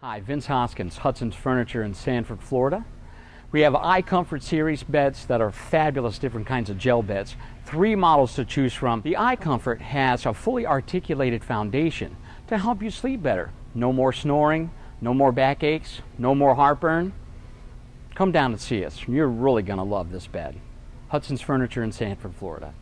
Hi, Vince Hoskins, Hudson's Furniture in Sanford, Florida. We have iComfort series beds that are fabulous different kinds of gel beds. Three models to choose from. The iComfort has a fully articulated foundation to help you sleep better. No more snoring, no more backaches, no more heartburn. Come down and see us. You're really going to love this bed. Hudson's Furniture in Sanford, Florida.